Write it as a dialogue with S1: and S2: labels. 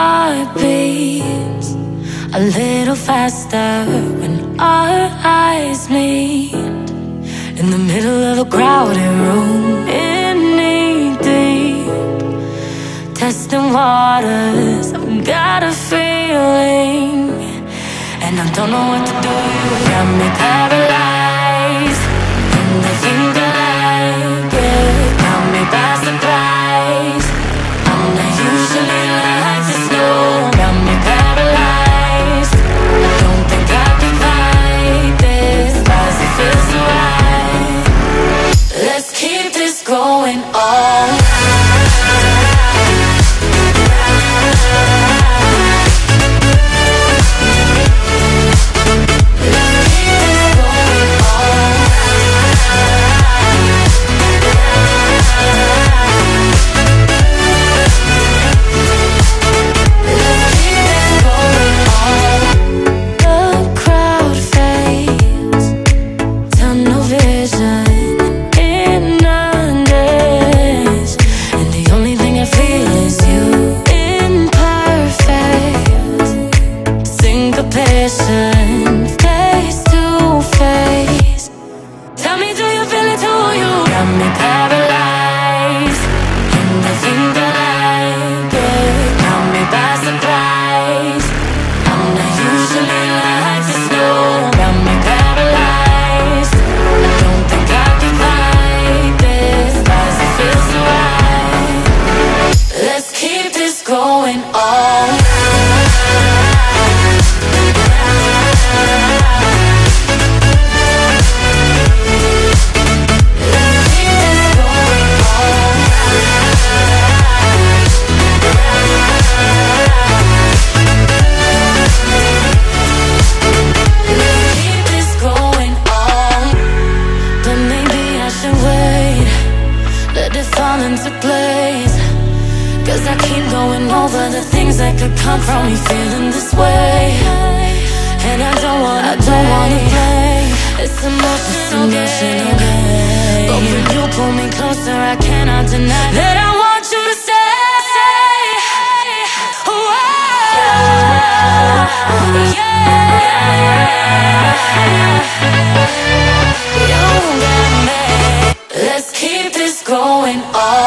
S1: heart beats a little faster when our eyes meet in the middle of a crowded room in knee deep, testing waters. I've got a feeling, and I don't know what to do. Let it fall into place. Cause I keep going over the things that could come from me feeling this way. And I don't wanna, I don't wanna play. It's emotional, emotional game. But when you pull me closer, I cannot deny that I going on.